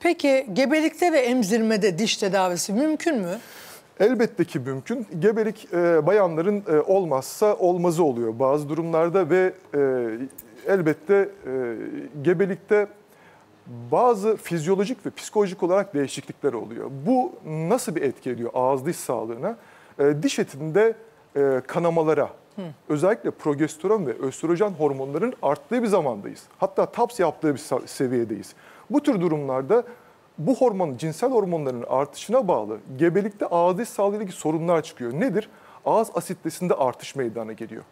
Peki gebelikte ve emzirmede diş tedavisi mümkün mü? Elbette ki mümkün. Gebelik e, bayanların e, olmazsa olmazı oluyor bazı durumlarda ve e, elbette e, gebelikte bazı fizyolojik ve psikolojik olarak değişiklikler oluyor. Bu nasıl bir etki ediyor ağız diş sağlığına? E, diş etinde e, kanamalara, özellikle progesteron ve östrojen hormonların arttığı bir zamandayız. Hatta TAPS yaptığı bir seviyedeyiz. Bu tür durumlarda bu hormonun, cinsel hormonların artışına bağlı gebelikte ağız diş sağlığıyla ilgili sorunlar çıkıyor. Nedir? Ağız asitesinde artış meydana geliyor.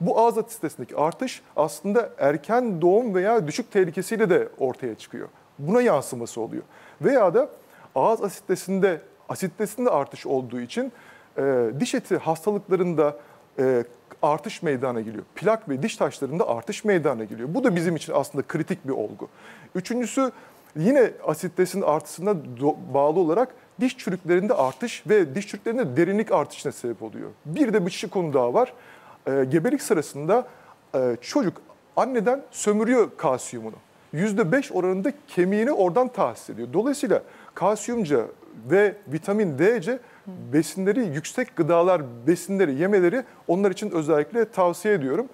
Bu ağız asitesindeki artış aslında erken doğum veya düşük tehlikesiyle de ortaya çıkıyor. Buna yansıması oluyor. Veya da ağız asitesinde asitesinde artış olduğu için e, diş eti hastalıklarında e, artış meydana geliyor. Plak ve diş taşlarında artış meydana geliyor. Bu da bizim için aslında kritik bir olgu. Üçüncüsü yine asitesinin artışına do- bağlı olarak diş çürüklerinde artış ve diş çürüklerinde derinlik artışına sebep oluyor. Bir de bir konu daha var. E, gebelik sırasında e, çocuk anneden sömürüyor kalsiyumunu. %5 oranında kemiğini oradan tahsis ediyor. Dolayısıyla kalsiyumca ve vitamin D'ce besinleri yüksek gıdalar, besinleri yemeleri onlar için özellikle tavsiye ediyorum.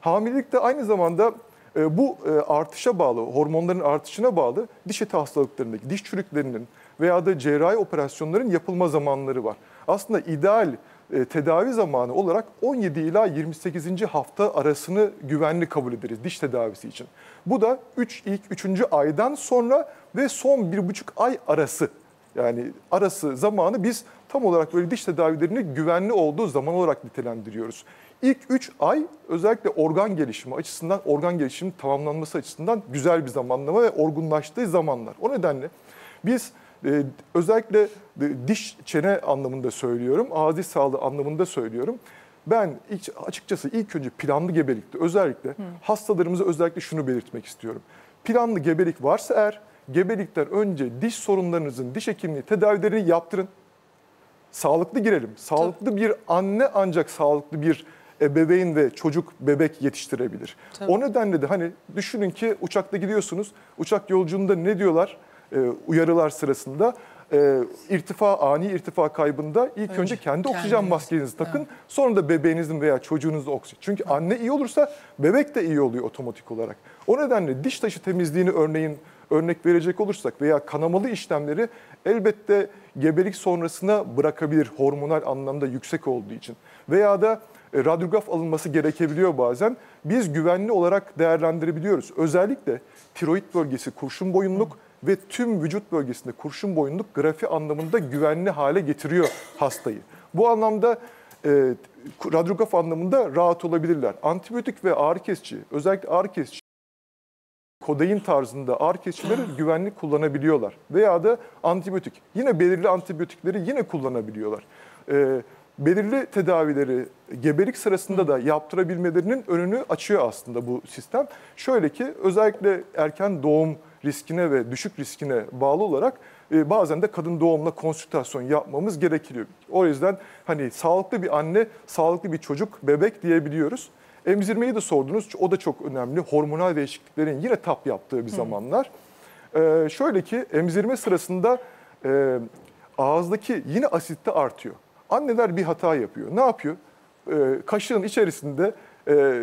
Hamilelikte aynı zamanda e, bu e, artışa bağlı, hormonların artışına bağlı diş eti hastalıklarındaki, diş çürüklerinin veya da cerrahi operasyonların yapılma zamanları var. Aslında ideal e, tedavi zamanı olarak 17 ila 28. hafta arasını güvenli kabul ederiz diş tedavisi için. Bu da 3 ilk 3. aydan sonra ve son 1,5 ay arası yani arası zamanı biz tam olarak böyle diş tedavilerini güvenli olduğu zaman olarak nitelendiriyoruz. İlk 3 ay özellikle organ gelişimi açısından, organ gelişiminin tamamlanması açısından güzel bir zamanlama ve orgunlaştığı zamanlar. O nedenle biz e, özellikle e, diş çene anlamında söylüyorum, ağız diş sağlığı anlamında söylüyorum. Ben ilk, açıkçası ilk önce planlı gebelikte özellikle hastalarımıza özellikle şunu belirtmek istiyorum. Planlı gebelik varsa eğer gebelikten önce diş sorunlarınızın diş hekimliği tedavilerini yaptırın. Sağlıklı girelim. Sağlıklı bir anne ancak sağlıklı bir ebeveyn ve çocuk bebek yetiştirebilir. Tabii. O nedenle de hani düşünün ki uçakta gidiyorsunuz. Uçak yolculuğunda ne diyorlar e, uyarılar sırasında? E, irtifa ani irtifa kaybında ilk önce, Önce kendi oksijen kendiniz. maskenizi takın. Sonra da bebeğinizin veya çocuğunuzun oksijen. Çünkü anne iyi olursa bebek de iyi oluyor otomatik olarak. O nedenle diş taşı temizliğini örneğin örnek verecek olursak veya kanamalı işlemleri elbette gebelik sonrasına bırakabilir hormonal anlamda yüksek olduğu için. Veya da e, radyograf alınması gerekebiliyor bazen. Biz güvenli olarak değerlendirebiliyoruz. Özellikle tiroid bölgesi kurşun boyunluk ve tüm vücut bölgesinde kurşun boyunluk grafi anlamında güvenli hale getiriyor hastayı. Bu anlamda e, radyograf anlamında rahat olabilirler. Antibiyotik ve ağrı kesici, özellikle ağrı kesici kodein tarzında ağrı kesicileri güvenli kullanabiliyorlar. Veya da antibiyotik. Yine belirli antibiyotikleri yine kullanabiliyorlar. Ee, belirli tedavileri gebelik sırasında da yaptırabilmelerinin önünü açıyor aslında bu sistem. Şöyle ki özellikle erken doğum riskine ve düşük riskine bağlı olarak e, bazen de kadın doğumla konsültasyon yapmamız gerekiyor. O yüzden hani sağlıklı bir anne, sağlıklı bir çocuk, bebek diyebiliyoruz. Emzirmeyi de sordunuz. O da çok önemli. Hormonal değişikliklerin yine tap yaptığı bir zamanlar. Ee, şöyle ki emzirme sırasında e, ağızdaki yine asitte artıyor. Anneler bir hata yapıyor. Ne yapıyor? Ee, kaşığın içerisinde e,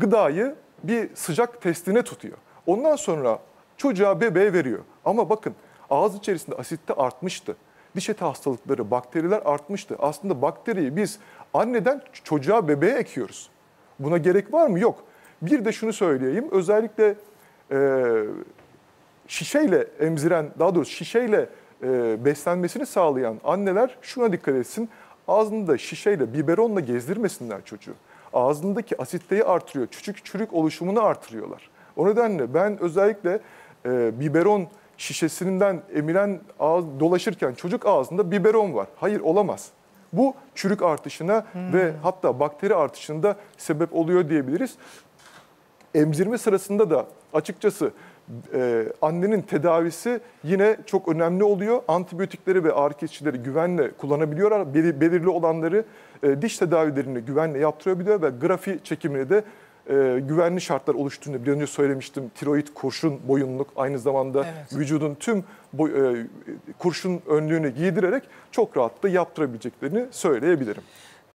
gıdayı bir sıcak testine tutuyor. Ondan sonra çocuğa bebeğe veriyor. Ama bakın ağız içerisinde asitte artmıştı. Diş eti hastalıkları, bakteriler artmıştı. Aslında bakteriyi biz anneden çocuğa bebeğe ekiyoruz. Buna gerek var mı? Yok. Bir de şunu söyleyeyim. Özellikle e, şişeyle emziren, daha doğrusu şişeyle e, beslenmesini sağlayan anneler şuna dikkat etsin. Ağzında şişeyle, biberonla gezdirmesinler çocuğu. Ağzındaki asitteyi artırıyor. Küçük çürük oluşumunu artırıyorlar. O nedenle ben özellikle e, biberon şişesinden emilen ağız dolaşırken çocuk ağzında biberon var. Hayır olamaz. Bu çürük artışına ve hatta bakteri artışında sebep oluyor diyebiliriz. Emzirme sırasında da açıkçası e, annenin tedavisi yine çok önemli oluyor. Antibiyotikleri ve ağrı kesicileri güvenle kullanabiliyorlar. Beli- Belirli olanları e, diş tedavilerini güvenle yaptırabiliyor ve grafi çekimini de e, güvenli şartlar oluştuğunu bir önce söylemiştim. Tiroid kurşun boyunluk aynı zamanda Evet. vücudun tüm boy- e, kurşun önlüğünü giydirerek çok rahatlıkla yaptırabileceklerini söyleyebilirim.